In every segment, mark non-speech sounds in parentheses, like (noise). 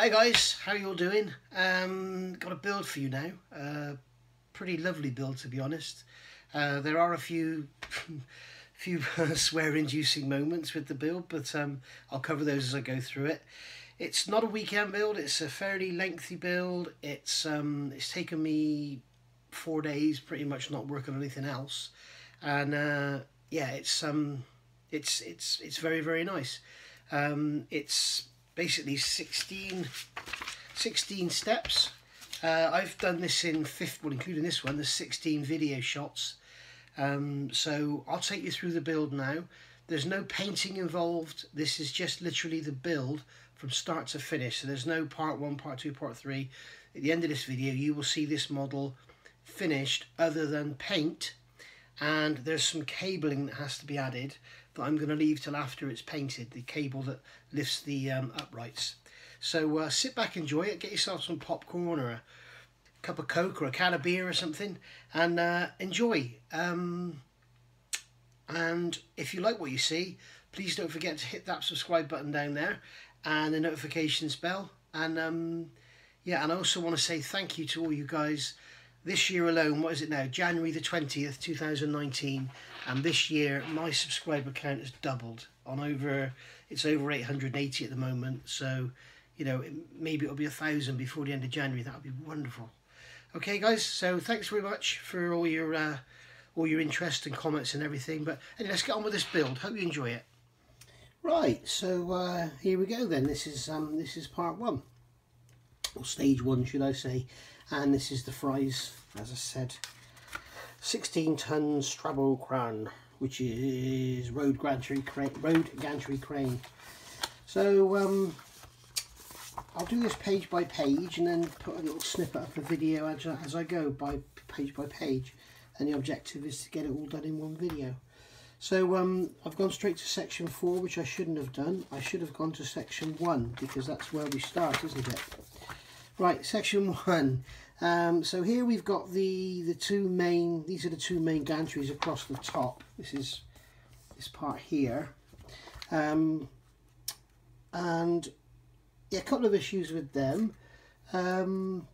Hi guys, how you all doing? Um, got a build for you now. Uh, pretty lovely build to be honest. Uh, there are a few (laughs) few (laughs) swear-inducing moments with the build, but um, I'll cover those as I go through it. It's not a weekend build. It's a fairly lengthy build. It's um, it's taken me four days, pretty much not working on anything else, and uh, yeah, it's um, it's it's it's very very nice. Um, it's basically 16, 16 steps. Uh, I've done this in fifth, well, including this one, there's 16 video shots. Um, so I'll take you through the build now. There's no painting involved. This is just literally the build from start to finish. So there's no part one, part two, part three. At the end of this video, you will see this model finished other than paint. And there's some cabling that has to be added that I'm going to leave till after it's painted, the cable that lifts the um, uprights. So uh, sit back, enjoy it, get yourself some popcorn or a cup of Coke or a can of beer or something and uh, enjoy. Um, and if you like what you see, please don't forget to hit that subscribe button down there and the notifications bell. And um, yeah, and I also want to say thank you to all you guys this year alone, what is it now? January the 20th, 2019. And this year, my subscriber count has doubled on over, it's over 880 at the moment. So, you know, maybe it'll be a thousand before the end of January. That would be wonderful. Okay, guys. So thanks very much for all your, uh, all your interest and comments and everything. But anyway, let's get on with this build. Hope you enjoy it. Right. So uh, here we go then. This is, um, this is part one or stage one, should I say and this is the Fries, as I said, 16 ton Strabo crane, which is road gantry crane. Road gantry crane. So um, I'll do this page by page and then put a little snippet of the video as, as I go by page by page. And the objective is to get it all done in one video. So um, I've gone straight to section 4, which I shouldn't have done. I should have gone to section 1, because that's where we start, isn't it? Right, section (laughs) one. Um, so here we've got the the two main. These are the two main gantries across the top. This is this part here, um, and yeah, a couple of issues with them. Um,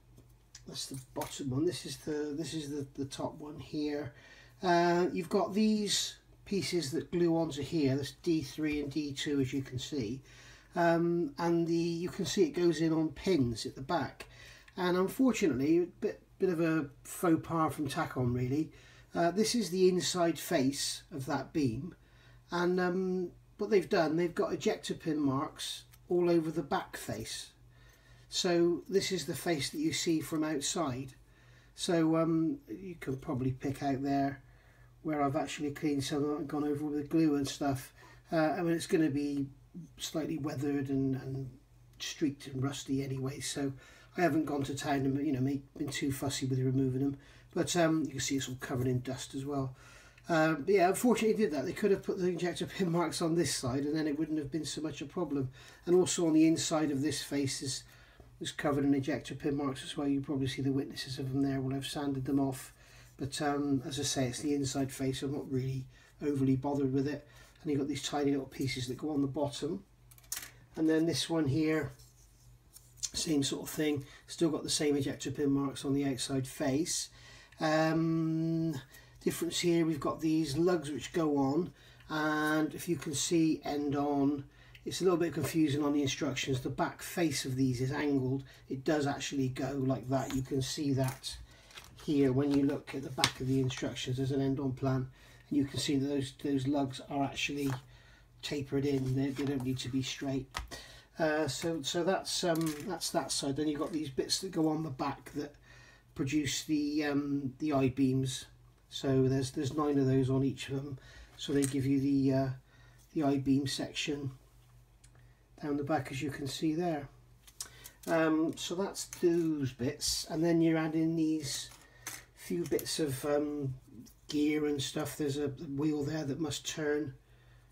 that's the bottom one. This is the this is the the top one here. Uh, you've got these pieces that glue onto here. That's D3 and D2, as you can see um, and the you can see it goes in on pins at the back and unfortunately a bit, bit of a faux pas from Takom really. Uh, this is the inside face of that beam. And um, what they've done they've got ejector pin marks all over the back face. So this is the face that you see from outside. So um, you can probably pick out there where I've actually cleaned some and gone over with glue and stuff. Uh, I mean it's going to be slightly weathered and, and streaked and rusty anyway so I haven't gone to town and you know been too fussy with removing them. But um, you can see it's all covered in dust as well. Um, but yeah unfortunately did that. They could have put the injector (laughs) pin marks on this side and then it wouldn't have been so much a problem. And also on the inside of this face is is covered in ejector pin marks as well. You probably see the witnesses of them there when I've sanded them off. But um, as I say it's the inside face. I'm not really overly bothered with it. And you've got these tiny little pieces that go on the bottom. And then this one here same sort of thing. Still got the same ejector pin marks on the outside face. Um, difference here we've got these lugs which go on and if you can see end on it's a little bit confusing on the instructions. The back face of these is angled. It does actually go like that. You can see that here when you look at the back of the instructions. There's an end on plan and you can see that those those lugs are actually tapered in. They, they don't need to be straight uh, so so that's um, that's that side. Then you've got these bits that go on the back that produce the um, the I beams so there's there's nine of those on each of them. So they give you the uh, the I beam section down the back as you can see there. Um, so that's those bits. And then you're adding these few bits of um, gear and stuff. There's a wheel there that must turn.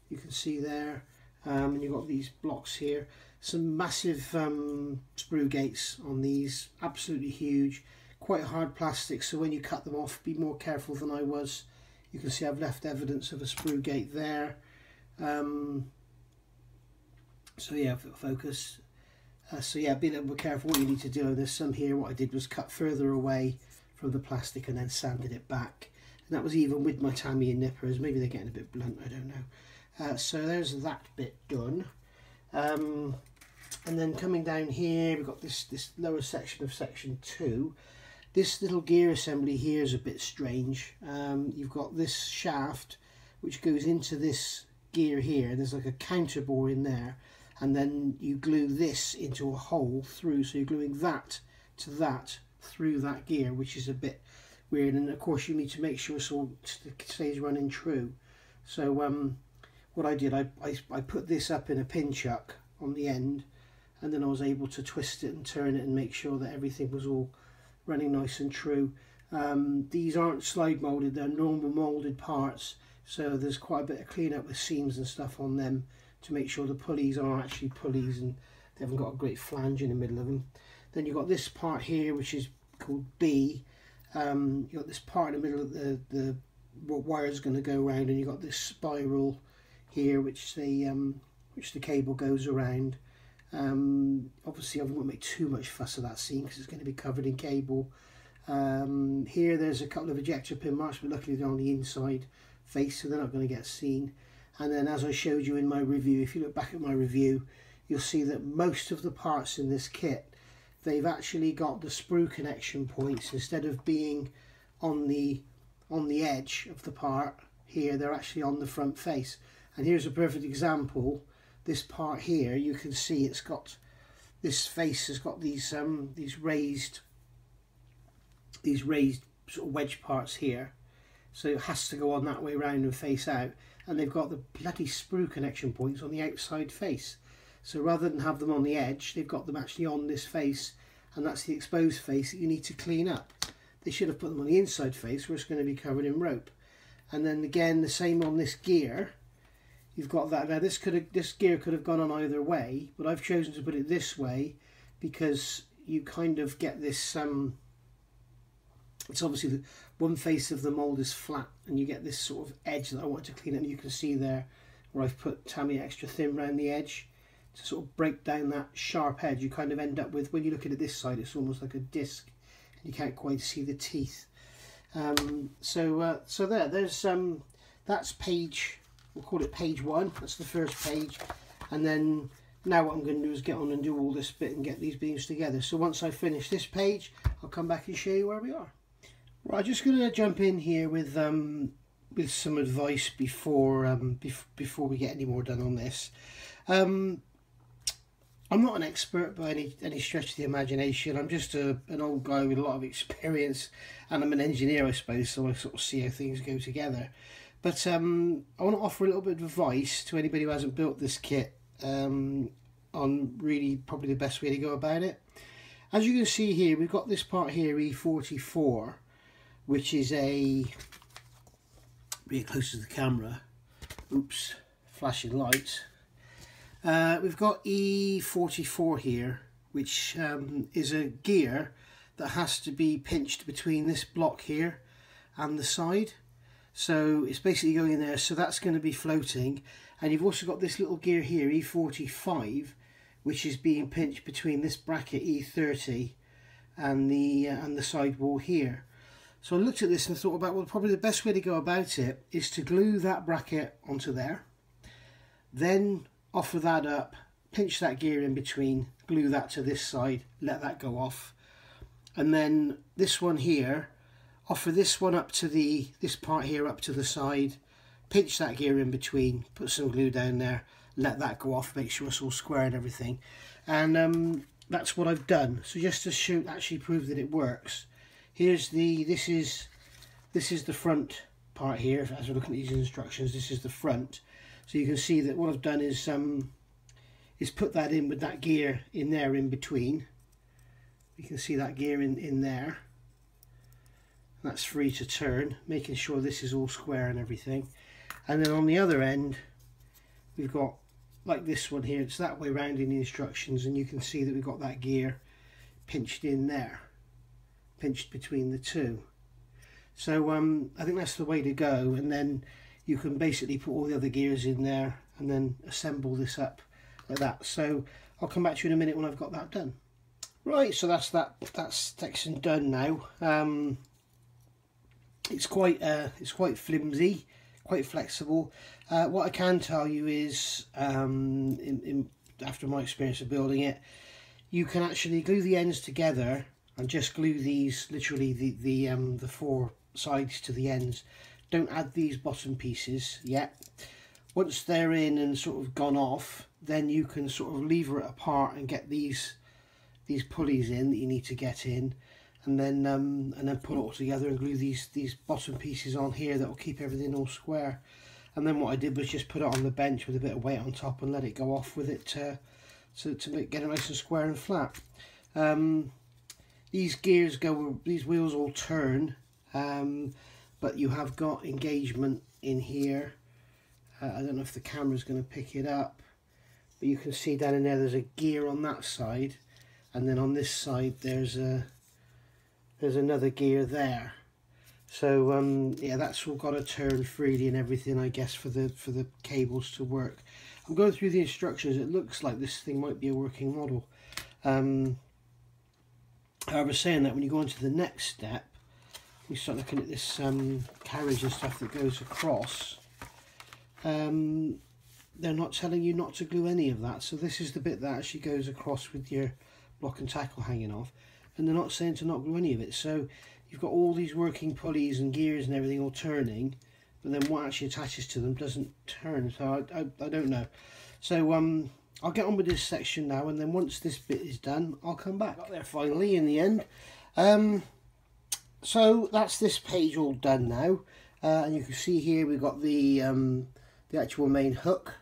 You can see there. Um, and you've got these blocks here some massive um, sprue gates on these absolutely huge quite hard plastic so when you cut them off be more careful than I was you can see I've left evidence of a sprue gate there um, so yeah focus Uh, so yeah, be a little bit careful what you need to do. There's some here, what I did was cut further away from the plastic and then sanded it back. And that was even with my Tamiya nippers. Maybe they're getting a bit blunt, I don't know. Uh, so there's that bit done. Um, and then coming down here, we've got this, this lower section of section two. This little gear assembly here is a bit strange. Um, you've got this shaft which goes into this gear here. There's like a counter bore in there and then you glue this into a hole through so you're gluing that to that through that gear which is a bit weird and of course you need to make sure it all stays running true so um, what I did I, I, I put this up in a pin chuck on the end and then I was able to twist it and turn it and make sure that everything was all running nice and true um, these aren't slide molded they're normal molded parts so there's quite a bit of cleanup with seams and stuff on them to make sure the pulleys are actually pulleys and they haven't got a great flange in the middle of them. Then you've got this part here which is called B. Um, you've got this part in the middle of the, the wire is going to go around and you've got this spiral here which the, um, which the cable goes around. Um, obviously I won't make too much fuss of that seam because it's going to be covered in cable. Um, here there's a couple of ejector pin marks but luckily they're on the inside face so they're not going to get seen. And then as I showed you in my review if you look back at my review you'll see that most of the parts in this kit they've actually got the sprue connection points. Instead of being on the on the edge of the part here they're actually on the front face. And here's a perfect example this part here you can see it's got this face has got these um these raised these raised sort of wedge parts here. So it has to go on that way round and face out. And they've got the bloody sprue connection points on the outside face. So rather than have them on the edge they've got them actually on this face. And that's the exposed face that you need to clean up. They should have put them on the inside face where it's going to be covered in rope. And then again the same on this gear you've got that now this could have this gear could have gone on either way but I've chosen to put it this way because you kind of get this um it's obviously the one face of the mould is flat and you get this sort of edge that I want to clean up and you can see there where I've put Tammy extra thin around the edge to sort of break down that sharp edge. You kind of end up with when you look at it this side it's almost like a disc. And you can't quite see the teeth. Um, so uh, so there there's um, that's page we'll call it page one that's the first page and then now what I'm going to do is get on and do all this bit and get these beams together so once I finish this page I'll come back and show you where we are Right, I'm just going to jump in here with um, with some advice before um, bef before we get any more done on this. Um, I'm not an expert by any any stretch of the imagination. I'm just a, an old guy with a lot of experience, and I'm an engineer, I suppose. So I sort of see how things go together. But um, I want to offer a little bit of advice to anybody who hasn't built this kit um, on really probably the best way to go about it. As you can see here, we've got this part here, E44 which is a be close to the camera oops flashing lights uh, we've got E44 here which um, is a gear that has to be pinched between this block here and the side so it's basically going in there. So that's going to be floating. And you've also got this little gear here E45 which is being pinched between this bracket E30 and the uh, and the sidewall here. So I looked at this and thought about, well, probably the best way to go about it is to glue that bracket onto there, then offer that up, pinch that gear in between, glue that to this side, let that go off. And then this one here, offer this one up to the, this part here up to the side, pinch that gear in between, put some glue down there, let that go off, make sure it's all square and everything. And um, that's what I've done. So just to shoot actually prove that it works, here's the this is this is the front part here. As we're looking at these instructions this is the front. So you can see that what I've done is um is put that in with that gear in there in between. You can see that gear in in there that's free to turn making sure this is all square and everything and then on the other end we've got like this one here it's that way round in the instructions and you can see that we've got that gear pinched in there pinched between the two. So um, I think that's the way to go and then you can basically put all the other gears in there and then assemble this up like that. So I'll come back to you in a minute when I've got that done. Right, so that's that that section done now. Um, it's quite uh, it's quite flimsy, quite flexible. Uh, what I can tell you is, um, in, in, after my experience of building it, you can actually glue the ends together and just glue these literally the the um, the four sides to the ends. Don't add these bottom pieces yet. Once they're in and sort of gone off, then you can sort of lever it apart and get these these pulleys in that you need to get in and then um, and then put it all together and glue these these bottom pieces on here that will keep everything all square and then what I did was just put it on the bench with a bit of weight on top and let it go off with it to, to, to make, get it nice and square and flat. Um, these gears go, these wheels all turn, um, but you have got engagement in here. Uh, I don't know if the camera's going to pick it up, but you can see down in there there's a gear on that side, and then on this side there's a there's another gear there. So um, yeah, that's all got to turn freely and everything, I guess, for the for the cables to work. I'm going through the instructions. It looks like this thing might be a working model. Um, however, saying that, when you go on to the next step, we start looking at this um, carriage and stuff that goes across. Um, they're not telling you not to glue any of that. So this is the bit that actually goes across with your block and tackle hanging off. And they're not saying to not glue any of it. So you've got all these working pulleys and gears and everything all turning but then what actually attaches to them doesn't turn. So I, I, I, don't know. So um I'll get on with this section now and then once this bit is done I'll come back. Got there finally in the end. Um so that's this page all done now. Uh, and you can see here we've got the um the actual main hook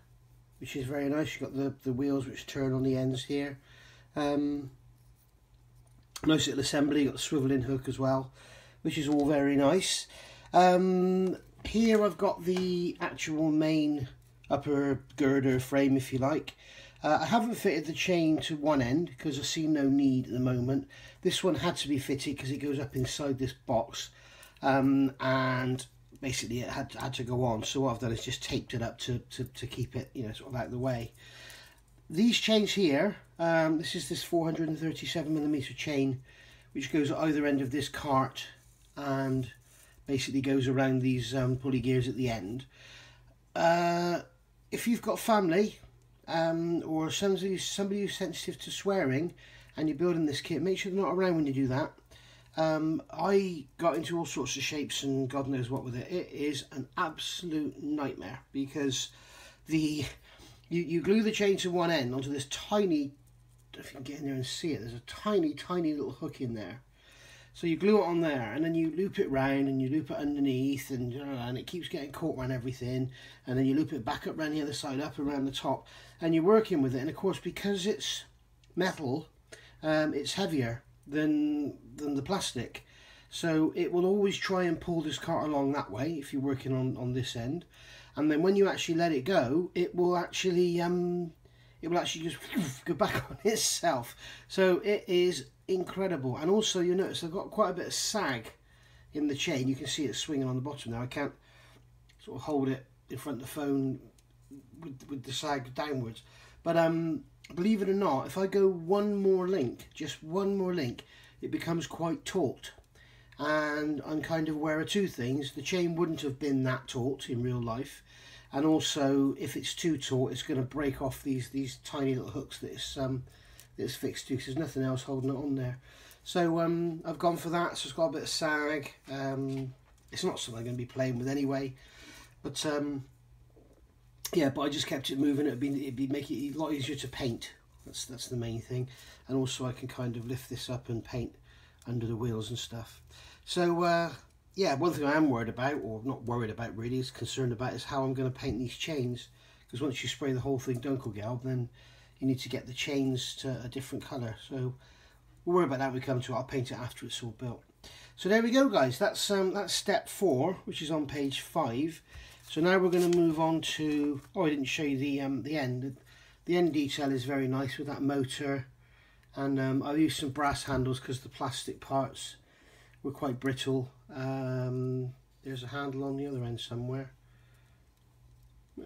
which is very nice. You've got the the wheels which turn on the ends here. Um nice little assembly, got the swiveling hook as well, which is all very nice. Um, here I've got the actual main upper girder frame, if you like. Uh, I haven't fitted the chain to one end because I see no need at the moment. This one had to be fitted because it goes up inside this box um, and basically it had, had to go on. So what I've done is just taped it up to, to, to keep it, you know, sort of out of the way. These chains here um, this is this 437 millimeter chain which goes at either end of this cart and basically goes around these um, pulley gears at the end. Uh, if you've got family um, or somebody, somebody who's sensitive to swearing and you're building this kit, make sure they're not around when you do that. Um, I got into all sorts of shapes and God knows what with it. It is an absolute nightmare because the you, you glue the chain to one end onto this tiny if you can get in there and see it, there's a tiny, tiny little hook in there. So you glue it on there and then you loop it round and you loop it underneath and, and it keeps getting caught around everything and then you loop it back up around the other side, up around the top and you're working with it and of course because it's metal, um, it's heavier than, than the plastic. So it will always try and pull this cart along that way if you're working on, on this end. And then when you actually let it go, it will actually um, it will actually just (laughs) go back on itself. So it is incredible. And also you notice I've got quite a bit of sag in the chain. You can see it swinging on the bottom now. I can't sort of hold it in front of the phone with, with the sag downwards. But um, believe it or not, if I go one more link, just one more link, it becomes quite taut. And I'm kind of aware of two things. The chain wouldn't have been that taut in real life and also if it's too taut it's going to break off these these tiny little hooks that it's um that it's fixed to because there's nothing else holding it on there. So um I've gone for that so it's got a bit of sag. Um it's not something I'm going to be playing with anyway. But um yeah but I just kept it moving. It'd be it'd be make it a lot easier to paint. That's that's the main thing. And also I can kind of lift this up and paint under the wheels and stuff. So uh yeah, one thing I am worried about, or not worried about really, is concerned about is how I'm going to paint these chains. Because once you spray the whole thing Dunkelgelb, then you need to get the chains to a different colour. So we'll worry about that when we come to it. I'll paint it after it's all built. So there we go, guys. That's um, that's step four, which is on page five. So now we're going to move on to. Oh, I didn't show you the um, the end. The end detail is very nice with that motor, and um, I've used some brass handles because the plastic parts were quite brittle. Um, there's a handle on the other end somewhere.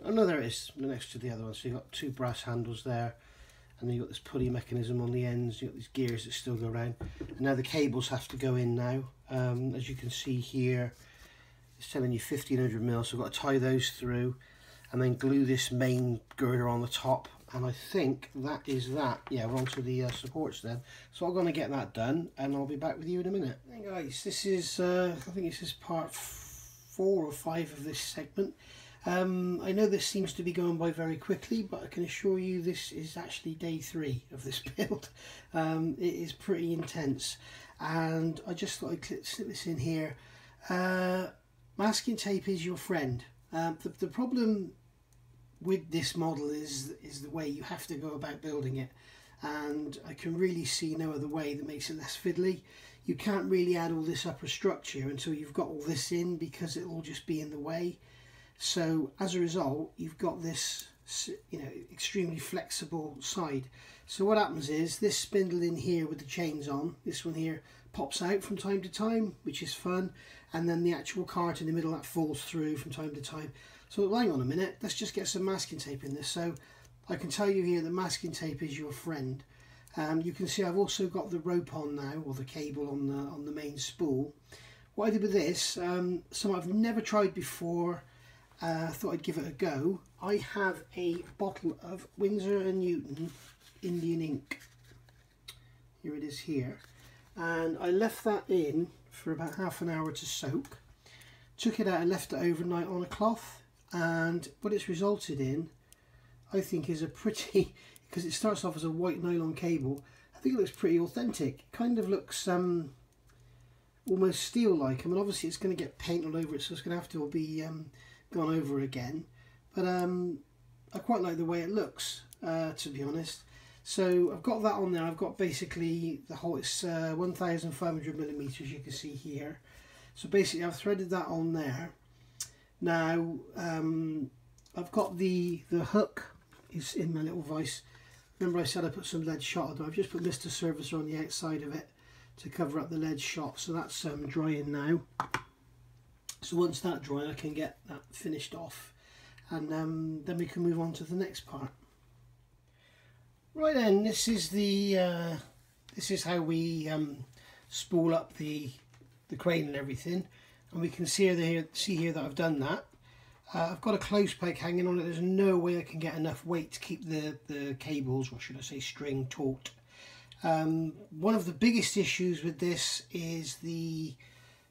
Oh no, there it is, next to the other one. So you've got two brass handles there. and then you've got this pulley mechanism on the ends, you've got these gears that still go around. And now the cables have to go in now. Um, as you can see here, it's telling you 1500 mil, so I've got to tie those through and then glue this main girder on the top. And I think that is that. Yeah, we're onto the uh, supports then. So I'm going to get that done and I'll be back with you in a minute. Hey guys, this is, uh, I think this is part four or five of this segment. Um, I know this seems to be going by very quickly, but I can assure you this is actually day three of this (laughs) build. Um, it is pretty intense, and I just thought I'd slip this in here. Uh, masking tape is your friend. Um, the, the problem with this model is is the way you have to go about building it, and I can really see no other way that makes it less fiddly. You can't really add all this upper structure until you've got all this in because it'll just be in the way. So as a result, you've got this, you know, extremely flexible side. So what happens is this spindle in here with the chains on, this one here pops out from time to time, which is fun. And then the actual cart in the middle that falls through from time to time. So hang on a minute, let's just get some masking tape in this. So I can tell you here that masking tape is your friend. Um, you can see I've also got the rope on now, or the cable on the on the main spool. What I did with this, um, something I've never tried before, uh, thought I'd give it a go. I have a bottle of Winsor & Newton Indian ink. Here it is here. And I left that in for about half an hour to soak. Took it out and left it overnight on a cloth. And what it's resulted in, I think is a pretty, (laughs) because it starts off as a white nylon cable, I think it looks pretty authentic. Kind of looks um, almost steel-like. I mean, obviously it's going to get paint all over it, so it's going to have to be um, gone over again. But um, I quite like the way it looks uh, to be honest. So I've got that on there. I've got basically the whole it's uh, 1500 millimeters you can see here. So basically I've threaded that on there now um, I've got the the hook is in my little vise. Remember I said I put some lead shot on I've just put Mr. Surfacer on the outside of it to cover up the lead shot. So that's um, drying now. So once that dry I can get that finished off. And um, then we can move on to the next part. Right then, this is the uh, this is how we um, spool up the the crane and everything, and we can see here see here that I've done that. Uh, I've got a clothes peg hanging on it. There's no way I can get enough weight to keep the the cables, or should I say, string taut. Um, one of the biggest issues with this is the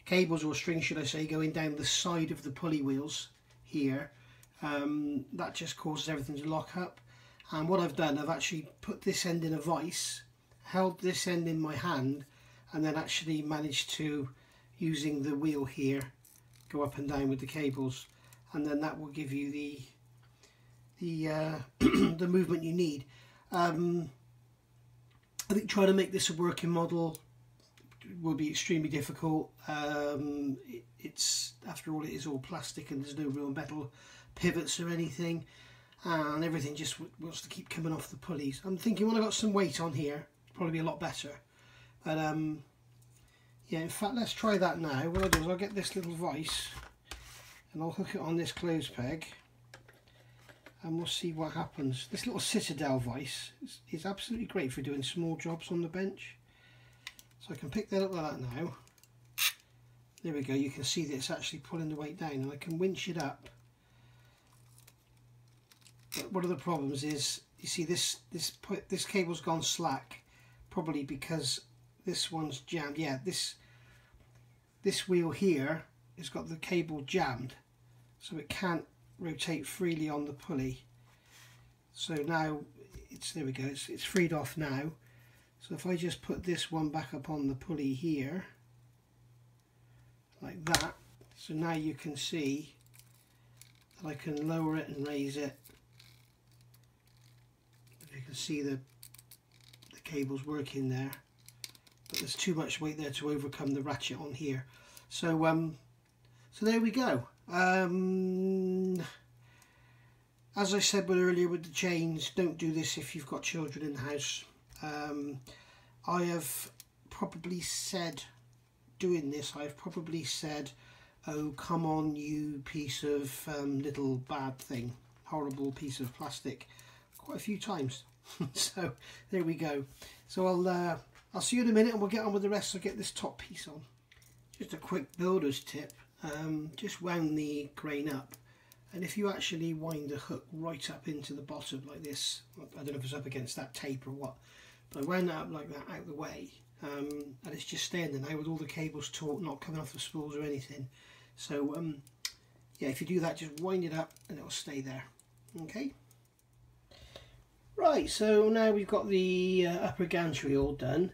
cables or string should I say going down the side of the pulley wheels here um, that just causes everything to lock up and what I've done I've actually put this end in a vise held this end in my hand and then actually managed to using the wheel here go up and down with the cables and then that will give you the the uh, (clears throat) the movement you need um, I think trying to make this a working model will be extremely difficult. Um, it, it's after all it is all plastic and there's no real metal pivots or anything and everything just wants to keep coming off the pulleys. I'm thinking when I got some weight on here probably be a lot better but um, yeah in fact let's try that now. What I'll do is I'll get this little vise and I'll hook it on this clothes peg and we'll see what happens. This little Citadel vise is, is absolutely great for doing small jobs on the bench. So I can pick that up like that now. There we go, you can see that it's actually pulling the weight down and I can winch it up. But one of the problems is, you see this, this, this cable's gone slack, probably because this one's jammed. Yeah, this, this wheel here has got the cable jammed, so it can't rotate freely on the pulley. So now, it's there we go, it's, it's freed off now so if I just put this one back up on the pulley here, like that, so now you can see that I can lower it and raise it. You can see the, the cables working there, but there's too much weight there to overcome the ratchet on here. So, um, so there we go. Um, as I said earlier with the chains, don't do this if you've got children in the house. Um, I have probably said, doing this, I've probably said, oh, come on, you piece of um, little bad thing, horrible piece of plastic, quite a few times. (laughs) so there we go. So I'll uh, I'll see you in a minute and we'll get on with the rest. I'll get this top piece on. Just a quick builder's tip. Um, just wound the grain up and if you actually wind the hook right up into the bottom like this, I don't know if it's up against that tape or what, but I wound that up like that out of the way um, and it's just staying there now with all the cables taut, not coming off the spools or anything. So um, yeah, if you do that, just wind it up and it'll stay there. Okay. Right, so now we've got the uh, upper gantry all done.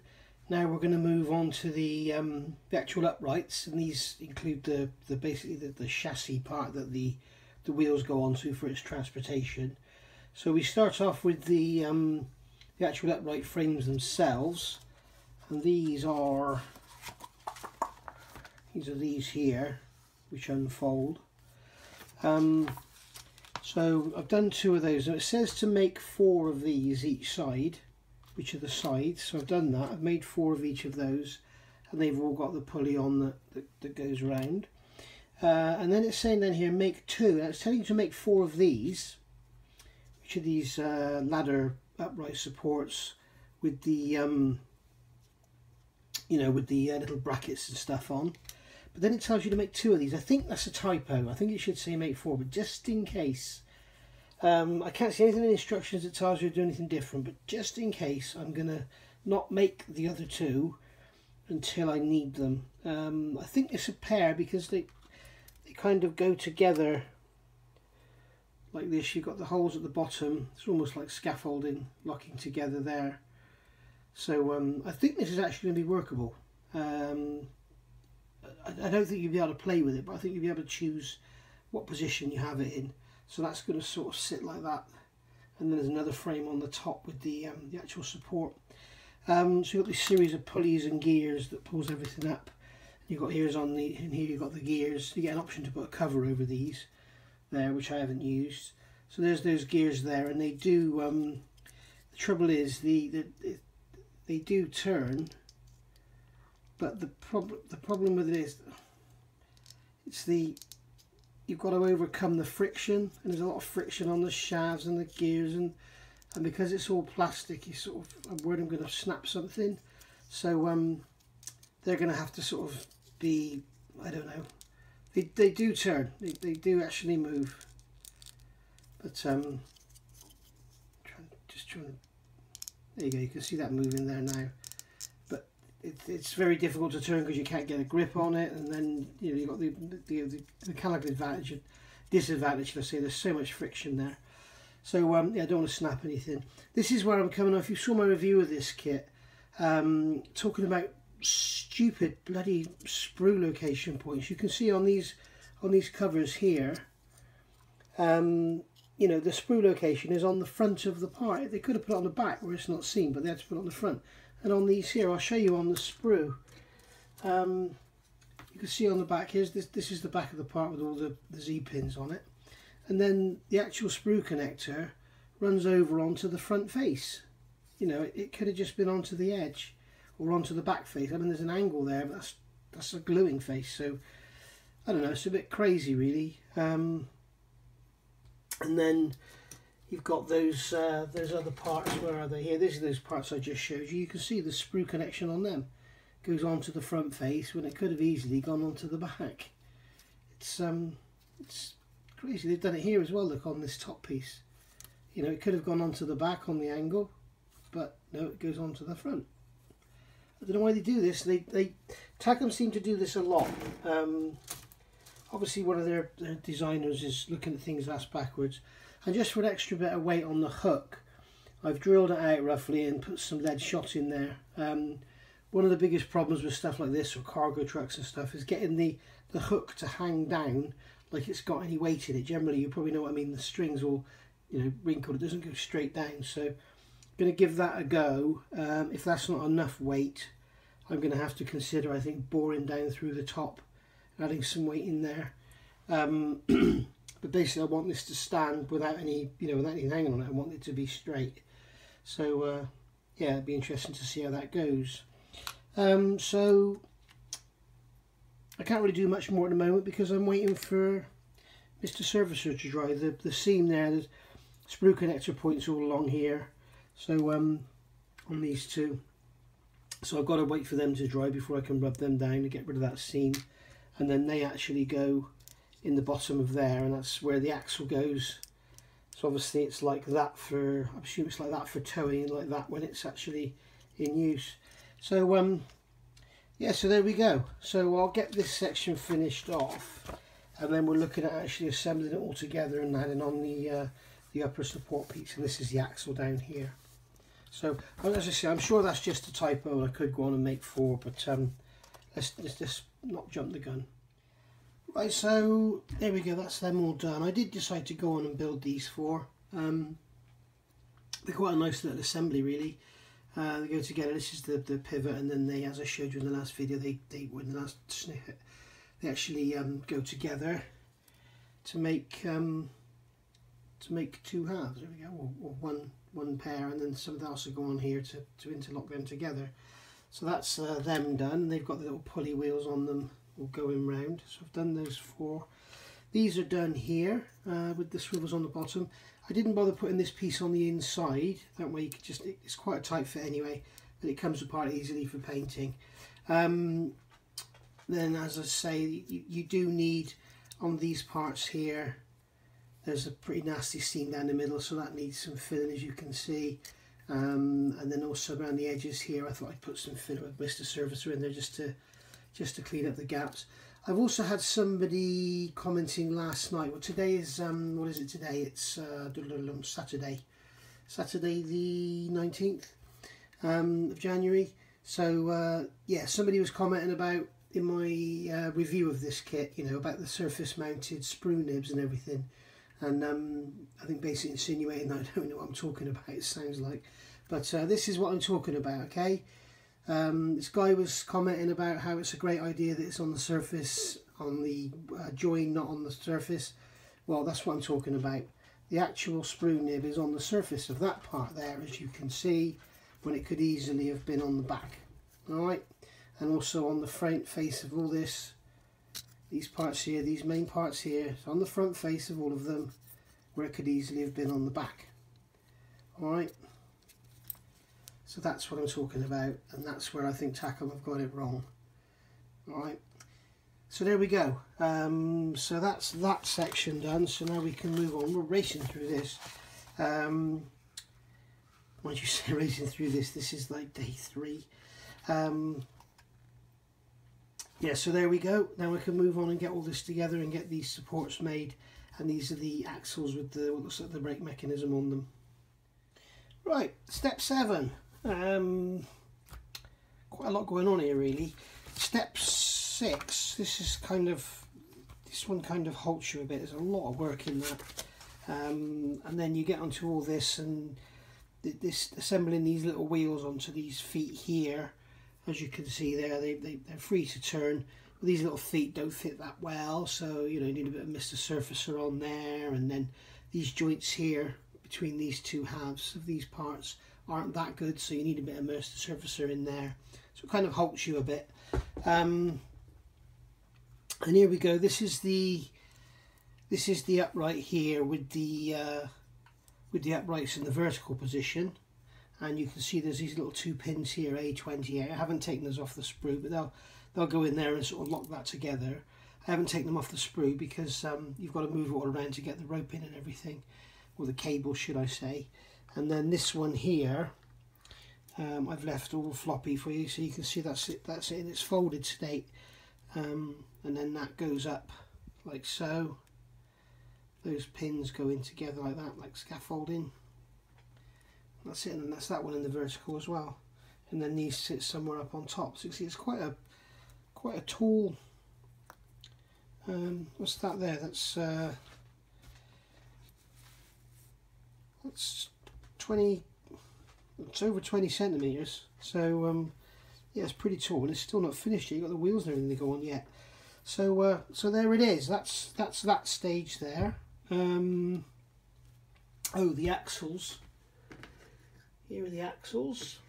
Now we're going to move on to the, um, the actual uprights, and these include the, the basically the, the chassis part that the the wheels go onto for its transportation. So we start off with the um, the actual upright frames themselves, and these are these are these here, which unfold. Um, so I've done two of those. and it says to make four of these each side, which are the sides. So I've done that. I've made four of each of those, and they've all got the pulley on that, that, that goes around. Uh, and then it's saying then here make two. And it's telling you to make four of these, which are these uh, ladder upright supports with the um, you know with the uh, little brackets and stuff on. But then it tells you to make two of these. I think that's a typo. I think it should say make four, but just in case. Um, I can't see anything in the instructions that tells you to do anything different, but just in case, I'm going to not make the other two until I need them. Um, I think it's a pair because they, they kind of go together like this. You've got the holes at the bottom. It's almost like scaffolding locking together there. So um, I think this is actually going to be workable. Um, I, I don't think you'll be able to play with it, but I think you'll be able to choose what position you have it in. So that's going to sort of sit like that. And then there's another frame on the top with the, um, the actual support. Um, so you've got this series of pulleys and gears that pulls everything up. You've got ears on the, and here you've got the gears. You get an option to put a cover over these there, which I haven't used. So there's those gears there, and they do, um, the trouble is, the, the they do turn but the problem the problem with it is it's the you've got to overcome the friction and there's a lot of friction on the shafts and the gears and and because it's all plastic you sort of I'm worried I'm going to snap something. So um they're going to have to sort of be I don't know. They, they do turn. They, they do actually move. But um trying, just trying there you go you can see that moving there now it, it's very difficult to turn because you can't get a grip on it and then you know you've got the, the, the mechanical advantage and disadvantage let's say. There's so much friction there. So um, yeah I don't want to snap anything. This is where I'm coming off. You saw my review of this kit um, talking about stupid bloody sprue location points. You can see on these on these covers here um, you know the sprue location is on the front of the part. They could have put it on the back where it's not seen but they had to put it on the front and on these here I'll show you on the sprue. Um, you can see on the back here's this this is the back of the part with all the, the Z pins on it. And then the actual sprue connector runs over onto the front face. You know it, it could have just been onto the edge or onto the back face. I mean there's an angle there but that's that's a gluing face. So I don't know it's a bit crazy really. Um, and then you've got those uh, those other parts where are they? Here these are those parts I just showed you. You can see the sprue connection on them. Goes onto the front face when it could have easily gone onto the back. It's um it's crazy. They've done it here as well look on this top piece. You know it could have gone onto the back on the angle but no it goes onto the front. I don't know why they do this. They they Takom seem to do this a lot. Um, obviously one of their, their designers is looking at things ass backwards and just for an extra bit of weight on the hook. I've drilled it out roughly and put some lead shot in there. Um, one of the biggest problems with stuff like this or cargo trucks and stuff is getting the the hook to hang down like it's got any weight in it. Generally you probably know what I mean. The strings all you know wrinkled it doesn't go straight down. So I'm going to give that a go. Um, if that's not enough weight I'm going to have to consider I think boring down through the top adding some weight in there. Um, (clears throat) but basically I want this to stand without any you know without anything hanging on it I want it to be straight so uh, yeah it'd be interesting to see how that goes um, so I can't really do much more at the moment because I'm waiting for Mr. Surfacer to dry the, the seam there the sprue connector points all along here So um, on these two. So I've got to wait for them to dry before I can rub them down and get rid of that seam. And then they actually go in the bottom of there and that's where the axle goes. So obviously it's like that for, I assume it's like that for towing and like that when it's actually in use. So um, yeah, so there we go. So I'll get this section finished off and then we're looking at actually assembling it all together and adding on the uh, the upper support piece and this is the axle down here. So as I say, I'm sure that's just a typo. I could go on and make four, but um, let's, let's just not jump the gun. Right, so there we go. That's them all done. I did decide to go on and build these four. Um, they're quite a nice little assembly, really. Uh, they go together. This is the, the pivot, and then they, as I showed you in the last video, they they in the last snippet, they actually um, go together to make um, to make two halves. There we go, or, or one one pair and then something else will go on here to, to interlock them together. So that's uh, them done. They've got the little pulley wheels on them going round. So I've done those four. These are done here uh, with the swivels on the bottom. I didn't bother putting this piece on the inside. That way you could just, it's quite a tight fit anyway, but it comes apart easily for painting. Um, then as I say, you, you do need on these parts here there's a pretty nasty seam down the middle so that needs some filling as you can see um, and then also around the edges here I thought I'd put some filler with Mr. Surfacer in there just to just to clean up the gaps. I've also had somebody commenting last night well today is um, what is it today? It's uh, Saturday. Saturday the 19th um, of January. So uh, yeah somebody was commenting about in my uh, review of this kit you know about the surface mounted sprue nibs and everything. And um, I think basically insinuating I don't know what I'm talking about it sounds like. But uh, this is what I'm talking about okay um, this guy was commenting about how it's a great idea that it's on the surface on the uh, join not on the surface. Well that's what I'm talking about. The actual sprue nib is on the surface of that part there as you can see when it could easily have been on the back. Alright and also on the front face of all this these parts here, these main parts here, on the front face of all of them, where it could easily have been on the back. Alright, so that's what I'm talking about, and that's where I think Takom have got it wrong. Alright, so there we go. Um, so that's that section done, so now we can move on. We're racing through this. Um, once you (laughs) say racing through this, this is like day three. Um, yeah so there we go now we can move on and get all this together and get these supports made and these are the axles with the what looks like the brake mechanism on them right step seven um, quite a lot going on here really. Step six this is kind of this one kind of halts you a bit. There's a lot of work in that. Um, and then you get onto all this and this assembling these little wheels onto these feet here. As you can see there they, they, they're free to turn. These little feet don't fit that well so you know you need a bit of Mr. Surfacer on there. And then these joints here between these two halves of these parts aren't that good so you need a bit of Mr. Surfacer in there. So it kind of halts you a bit. Um, and here we go. This is the this is the upright here with the uh, with the uprights in the vertical position. And you can see there's these little two pins here A28 I haven't taken those off the sprue but they'll they'll go in there and sort of lock that together. I haven't taken them off the sprue because um, you've got to move it all around to get the rope in and everything or the cable should I say and then this one here um, I've left all floppy for you so you can see that's it that's it in its folded state um, and then that goes up like so. Those pins go in together like that like scaffolding. That's it and that's that one in the vertical as well. And then these sit somewhere up on top. So you see it's quite a quite a tall um, what's that there? That's uh, that's 20 it's over 20 centimeters. So um, yeah it's pretty tall and it's still not finished yet. You've got the wheels and everything to go on yet. So uh, so there it is. That's that's that stage there. Um, oh the axles. Here are the axles.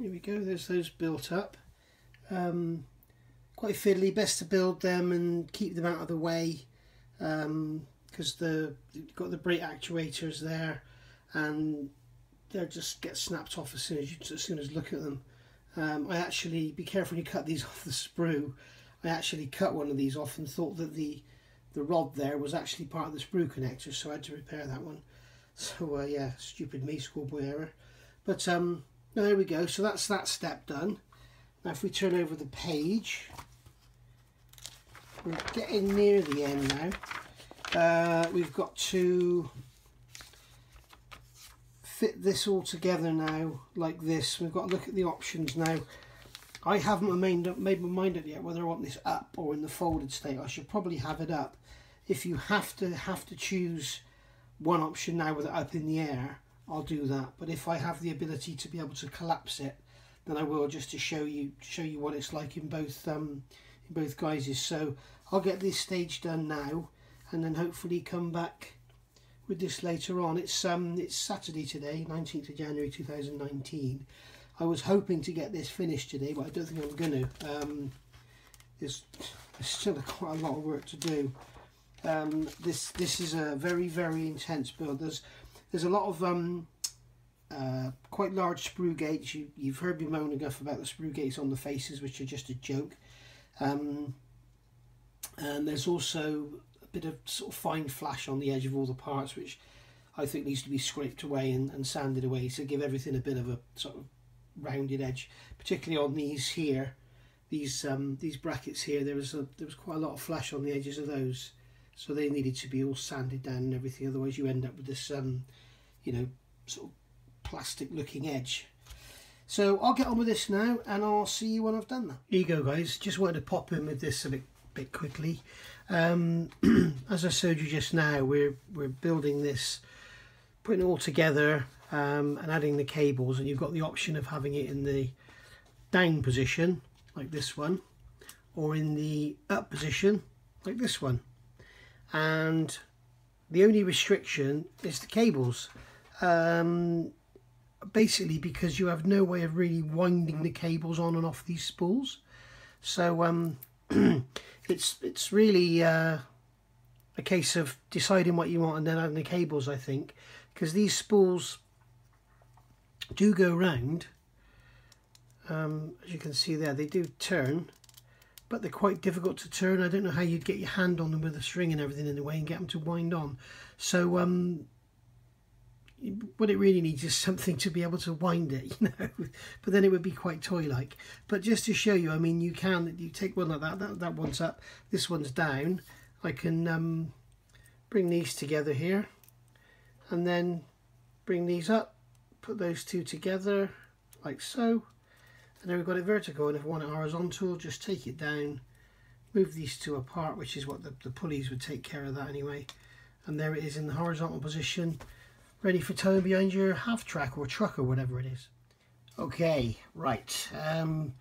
Here we go, there's those built up. Um, quite fiddly, best to build them and keep them out of the way because the you've got the brake actuators there and they'll just get snapped off as soon as you as soon as look at them. Um, I actually be careful when you cut these (laughs) off the sprue. I actually cut one of these off and thought that the the rod there was actually part of the sprue connector, so I had to repair that one. So uh, yeah, stupid me, schoolboy error. But um, there we go. So that's that step done. Now if we turn over the page, we're getting near the end now. Uh, we've got to fit this all together now like this. We've got to look at the options now. I haven't made, my mind up yet whether I want this up or in the folded state. I should probably have it up. If you have to have to choose one option now with it up in the air, I'll do that. But if I have the ability to be able to collapse it, then I will just to show you show you what it's like in both um, in both guises. So I'll get this stage done now, and then hopefully come back with this later on. It's um it's Saturday today, 19th of January 2019. I was hoping to get this finished today, but I don't think I'm going to. Um, there's, there's still (laughs) quite a lot of work to do. Um, this this is a very very intense build. There's there's a lot of um, uh, quite large sprue gates. You, you've heard me moan enough about the sprue gates on the faces, which are just a joke. Um, and there's also bit of sort of fine flash on the edge of all the parts which I think needs to be scraped away and, and sanded away to give everything a bit of a sort of rounded edge particularly on these here these um, these brackets here there was a there was quite a lot of flash on the edges of those so they needed to be all sanded down and everything otherwise you end up with this um, you know sort of plastic looking edge so I'll get on with this now and I'll see you when I've done that. Here you go guys, just wanted to pop in with this a bit, bit quickly. Um, (clears throat) as I showed you just now, we're, we're building this, putting it all together um, and adding the cables and you've got the option of having it in the down position, like this one, or in the up position, like this one. And the only restriction is the cables. Um, basically because you have no way of really winding the cables on and off these spools. So um, (clears throat) it's it's really uh, a case of deciding what you want and then adding the cables I think. Because these spools do go round um, as you can see there they do turn but they're quite difficult to turn. I don't know how you'd get your hand on them with a string and everything in the way and get them to wind on. So um, what it really needs is something to be able to wind it, (laughs) you know, but then it would be quite toy-like. But just to show you, I mean, you can, you take one like that, that, that one's up, this one's down. I can um, bring these together here and then bring these up, put those two together like so. And then we've got it vertical and if I want it horizontal, just take it down, move these two apart, which is what the, the pulleys would take care of that anyway. And there it is in the horizontal position ready for towing behind your half track or truck or whatever it is. Okay, right. Um,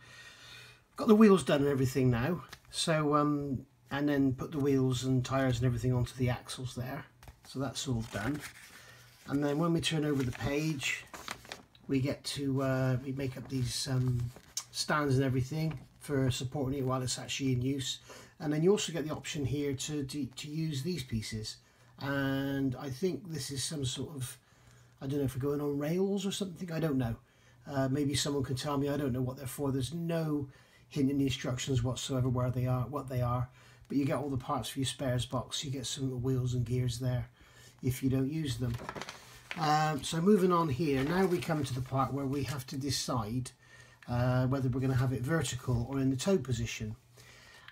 got the wheels done and everything now. So, um, and then put the wheels and tyres and everything onto the axles there. So that's all done. And then when we turn over the page, we get to uh, we make up these um, stands and everything for supporting it while it's actually in use. And then you also get the option here to, to, to use these pieces and I think this is some sort of I don't know if we're going on rails or something I don't know. Uh, maybe someone can tell me I don't know what they're for. There's no hint in the instructions whatsoever where they are what they are. But you get all the parts for your spares box. You get some of the wheels and gears there if you don't use them. Um, so moving on here now we come to the part where we have to decide uh, whether we're going to have it vertical or in the tow position.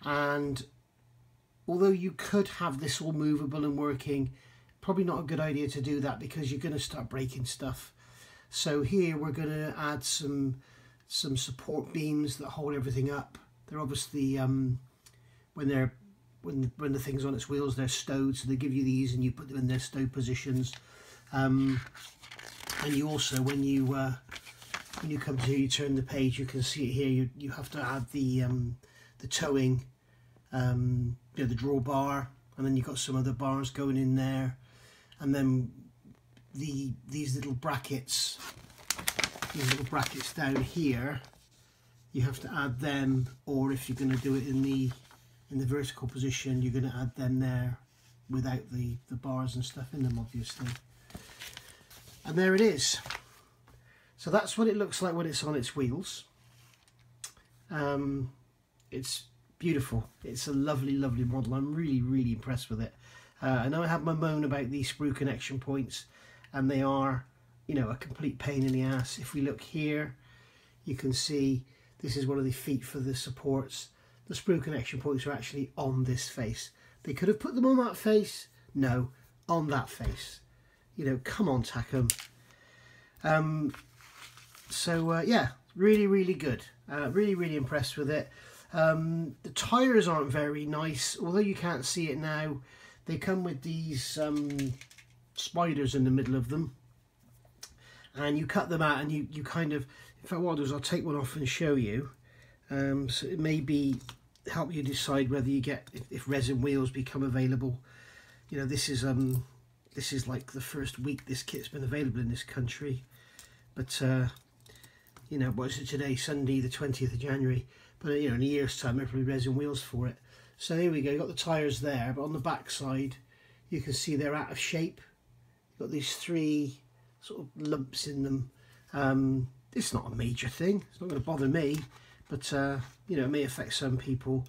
And although you could have this all movable and working probably not a good idea to do that because you're going to start breaking stuff. So here we're going to add some some support beams that hold everything up. They're obviously um, when they're when the, when the thing's on its wheels they're stowed so they give you these and you put them in their stow positions. Um, and you also when you uh, when you come to you turn the page you can see it here. You, you have to add the um, the towing um, you know, the drawbar, and then you've got some other bars going in there, and then the these little brackets, these little brackets down here, you have to add them, or if you're going to do it in the in the vertical position, you're going to add them there without the the bars and stuff in them, obviously. And there it is. So that's what it looks like when it's on its wheels. Um, it's beautiful. It's a lovely, lovely model. I'm really, really impressed with it. Uh, I know I have my moan about these sprue connection points and they are, you know, a complete pain in the ass. If we look here, you can see this is one of the feet for the supports. The sprue connection points are actually on this face. They could have put them on that face. No, on that face. You know, come on, Takom. Um, so, uh, yeah, really, really good. Uh, really, really impressed with it. Um, the tyres aren't very nice, although you can't see it now. They come with these um, spiders in the middle of them. And you cut them out and you, you kind of... In fact, what I'll do is I'll take one off and show you. Um, so it may be help you decide whether you get if, if, resin wheels become available. You know, this is um this is like the first week this kit's been available in this country, but uh, you know, what is it today? Sunday, the twentieth of January. But you know, in a year's time, there'll probably resin wheels for it. So here we go. You've got the tyres there, but on the back side, you can see they're out of shape. You've got these three sort of lumps in them. Um, it's not a major thing. It's not going to bother me but uh, you know it may affect some people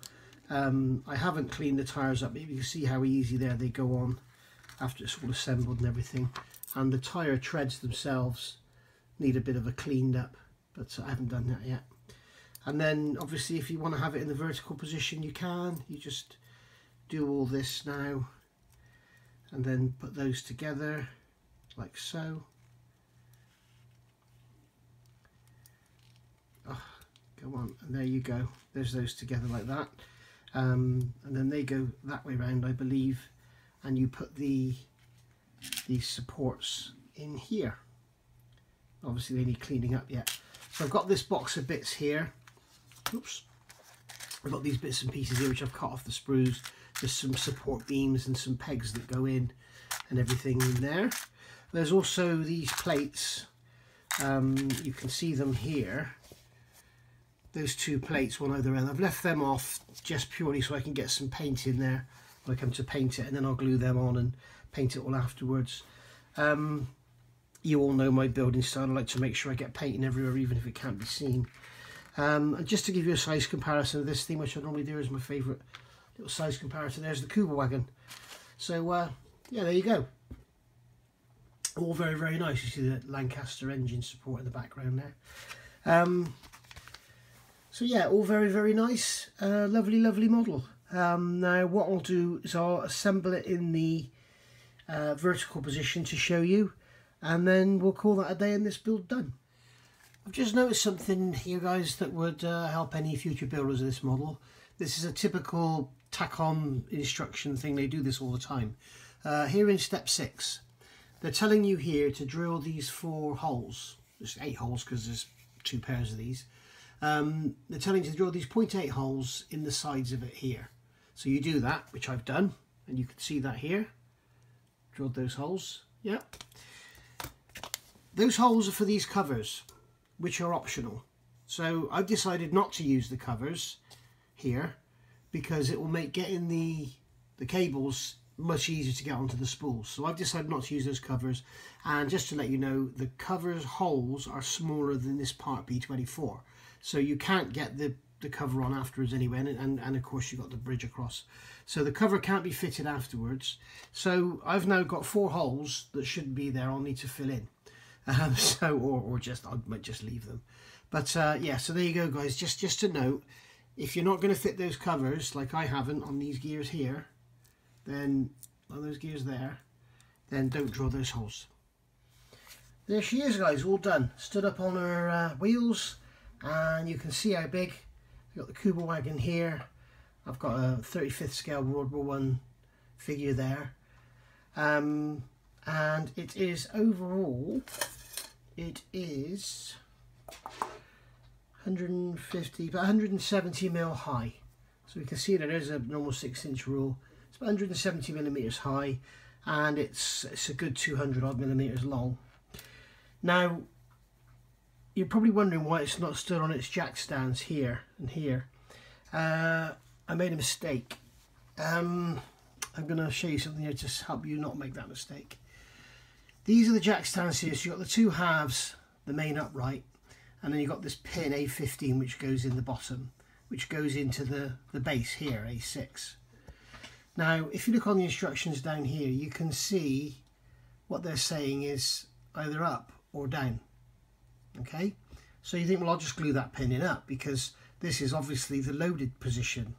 um, I haven't cleaned the tyres up but you can see how easy there they go on after it's all assembled and everything and the tyre treads themselves need a bit of a cleaned up but I haven't done that yet and then obviously if you want to have it in the vertical position you can. You just do all this now and then put those together like so. Go on. And there you go. There's those together like that. Um, and then they go that way around I believe. And you put the these supports in here. Obviously they need cleaning up yet. So I've got this box of bits here oops I've got these bits and pieces here which I've cut off the sprues there's some support beams and some pegs that go in and everything in there there's also these plates um, you can see them here those two plates one either end. I've left them off just purely so I can get some paint in there when I come to paint it and then I'll glue them on and paint it all afterwards. Um, you all know my building style. I like to make sure I get painting everywhere even if it can't be seen. Um, and just to give you a size comparison of this thing, which I normally do is my favourite little size comparison, there's the Kübelwagen. So uh, yeah, there you go. All very, very nice. You see the Lancaster engine support in the background there. Um, so yeah, all very, very nice. Uh, lovely, lovely model. Um, now what I'll do is I'll assemble it in the uh, vertical position to show you and then we'll call that a day and this build done. I've just noticed something here guys that would uh, help any future builders of this model. This is a typical Takom instruction thing, they do this all the time. Uh, here in step 6, they're telling you here to drill these four holes. There's eight holes because there's two pairs of these um, they're telling you to drill these 0.8 holes in the sides of it here. So you do that, which I've done, and you can see that here. Drilled those holes, yeah. Those holes are for these covers, which are optional. So I've decided not to use the covers here because it will make getting the, the cables much easier to get onto the spools. So I've decided not to use those covers. And just to let you know, the covers holes are smaller than this part B24. So you can't get the, the cover on afterwards anyway, and, and, and of course you've got the bridge across. So the cover can't be fitted afterwards. So I've now got four holes that shouldn't be there, I'll need to fill in. (laughs) Um, so, or, or just, I might just leave them. But uh, yeah, so there you go guys, just, just to note, if you're not going to fit those covers, like I haven't on these gears here, then on those gears there, then don't draw those holes. There she is guys, all done. Stood up on her uh, wheels, and you can see how big I've got the Kübelwagen here I've got a 35th scale World War One figure there um, and it is overall it is 150 but 170 mil high so we can see that there's a normal six inch rule it's 170 millimeters high and it's it's a good 200 odd millimeters long now you're probably wondering why it's not stood on its jack stands here and here. Uh, I made a mistake. Um, I'm going to show you something here to help you not make that mistake. These are the jack stands here. So you've got the two halves, the main upright, and then you've got this pin A15 which goes in the bottom, which goes into the, the base here, A6. Now, if you look on the instructions down here, you can see what they're saying is either up or down. Okay, so you think, well, I'll just glue that pin in up because this is obviously the loaded position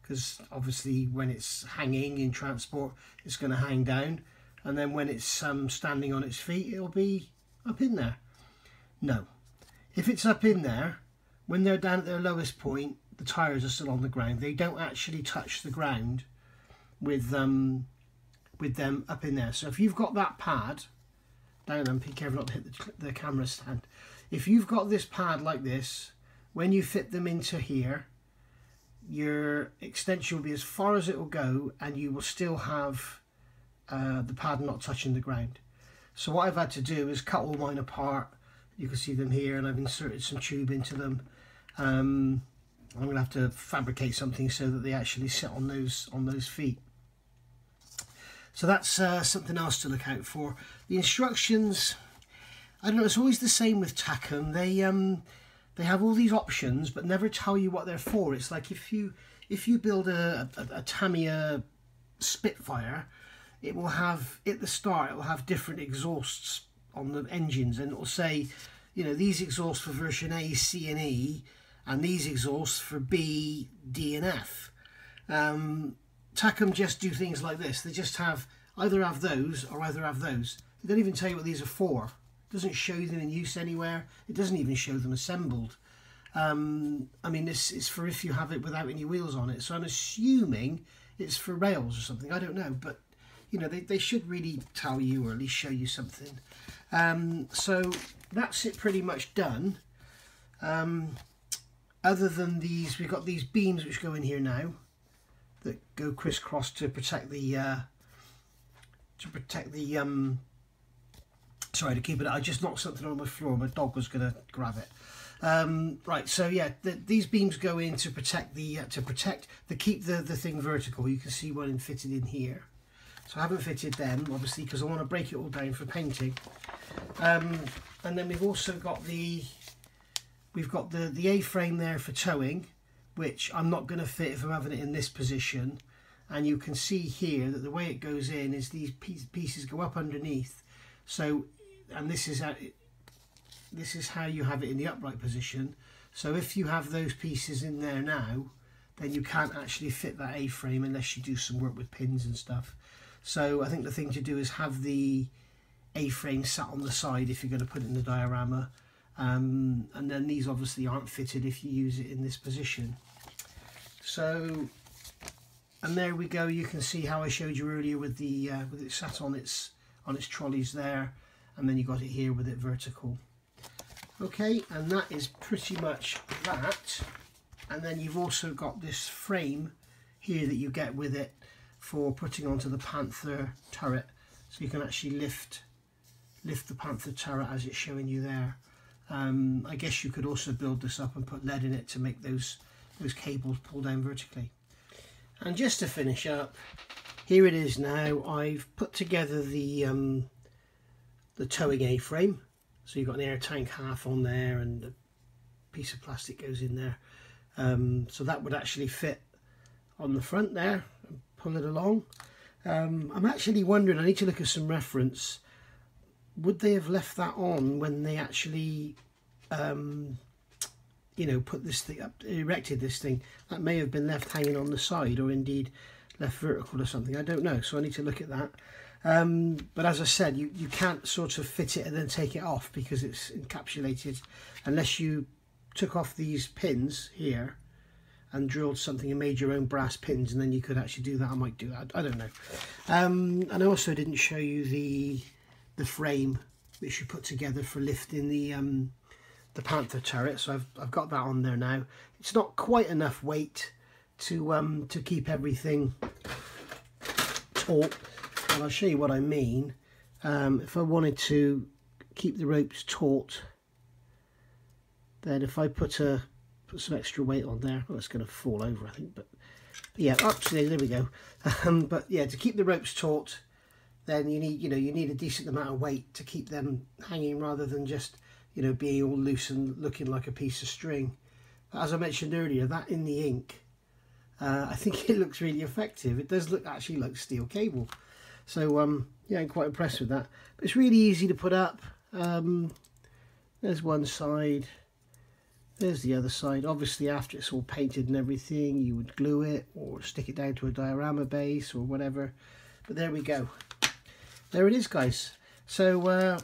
because obviously when it's hanging in transport, it's going to hang down and then when it's um, standing on its feet it'll be up in there. No. If it's up in there, when they're down at their lowest point, the tyres are still on the ground. They don't actually touch the ground with um, with them up in there. So if you've got that pad, down and be careful not to hit the, the camera stand. If you've got this pad like this, when you fit them into here, your extension will be as far as it will go and you will still have uh, the pad not touching the ground. So what I've had to do is cut all mine apart. You can see them here and I've inserted some tube into them. Um, I'm going to have to fabricate something so that they actually sit on those on those feet. So that's uh, something else to look out for. The instructions, I don't know, it's always the same with Takom. They um, they have all these options but never tell you what they're for. It's like if you if you build a, a, a Tamiya Spitfire it will have at the start it will have different exhausts on the engines and it will say you know these exhausts for version A, C and E and these exhausts for B, D and F. Um, Takom just do things like this. They just have either have those or either have those. They don't even tell you what these are for. It doesn't show them in use anywhere. It doesn't even show them assembled. Um, I mean, this is for if you have it without any wheels on it. So I'm assuming it's for rails or something. I don't know, but you know, they, they should really tell you or at least show you something. Um, so that's it pretty much done. Um, other than these, we've got these beams which go in here now that go crisscross to protect the uh, to protect the um, sorry to keep it I just knocked something on the floor my dog was gonna grab it um, right so yeah the, these beams go in to protect the uh, to protect the keep the the thing vertical you can see one fitted in here so I haven't fitted them, obviously, because I want to break it all down for painting. Um, and then we've also got the we've got the the A-frame there for towing, which I'm not going to fit if I'm having it in this position. And you can see here that the way it goes in is these pieces go up underneath. So, and this is how this is how you have it in the upright position. So if you have those pieces in there now, then you can't actually fit that A-frame unless you do some work with pins and stuff. So I think the thing to do is have the A-frame sat on the side if you're going to put it in the diorama. Um, and then these obviously aren't fitted if you use it in this position. So, and there we go. You can see how I showed you earlier with the uh, with it sat on its on its trolleys there, and then you got it here with it vertical. Okay, and that is pretty much that. And then you've also got this frame here that you get with it for putting onto the Panther turret. So you can actually lift lift the Panther turret as it's showing you there. Um, I guess you could also build this up and put lead in it to make those those cables pull down vertically. And just to finish up here it is now. I've put together the um, the towing A-frame. So you've got an air tank half on there and a piece of plastic goes in there. Um, so that would actually fit on the front there pull it along. Um, I'm actually wondering, I need to look at some reference. Would they have left that on when they actually, um, you know, put this thing up, erected this thing? That may have been left hanging on the side or indeed left vertical or something. I don't know, so I need to look at that. Um, but as I said, you, you can't sort of fit it and then take it off because it's encapsulated unless you took off these pins here and drilled something and made your own brass pins and then you could actually do that. I might do that. I don't know. Um, and I also didn't show you the the frame which you put together for lifting the um, the Panther turret so I've, I've got that on there now. It's not quite enough weight to um, to keep everything taut and I'll show you what I mean. Um, if I wanted to keep the ropes taut then if I put a put some extra weight on there. Well, it's going to fall over, I think, but yeah, up to there, there we go. (laughs) Um, but yeah, to keep the ropes taut, then you need you know you need a decent amount of weight to keep them hanging rather than just you know being all loose and looking like a piece of string. But as I mentioned earlier, that in the ink, uh, I (laughs) think it looks really effective. It does look actually like steel cable. So um, yeah, I'm quite impressed with that. But it's really easy to put up. Um, there's one side. There's the other side. Obviously, after it's all painted and everything, you would glue it or stick it down to a diorama base or whatever. But there we go. There it is, guys. So, uh,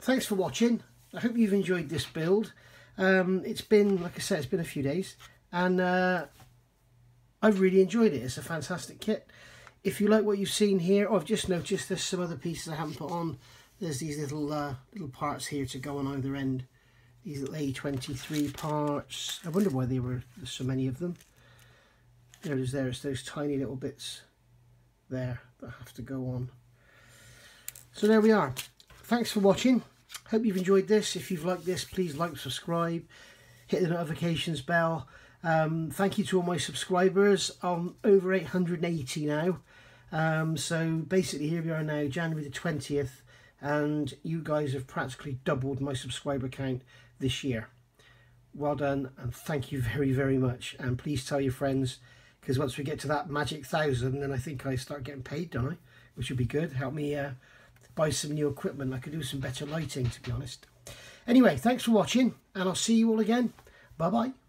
thanks for watching. I hope you've enjoyed this build. Um, it's been, like I said, it's been a few days. And uh, I've really enjoyed it. It's a fantastic kit. If you like what you've seen here, oh, I've just noticed there's some other pieces I haven't put on. There's these little uh, little parts here to go on either end. These little A23 parts. I wonder why there were so many of them. There it is there. It's those tiny little bits there that have to go on. So there we are. Thanks for watching. Hope you've enjoyed this. If you've liked this, please like, subscribe, hit the notifications bell. Um, thank you to all my subscribers. I'm over 880 now. Um, so basically here we are now, January the 20th, and you guys have practically doubled my subscriber count this year. Well done, and thank you very, very much. And please tell your friends, because once we get to that magic thousand, then I think I start getting paid, don't I? Which would be good. Help me uh, buy some new equipment. I could do some better lighting, to be honest. Anyway, thanks for watching, and I'll see you all again. Bye-bye.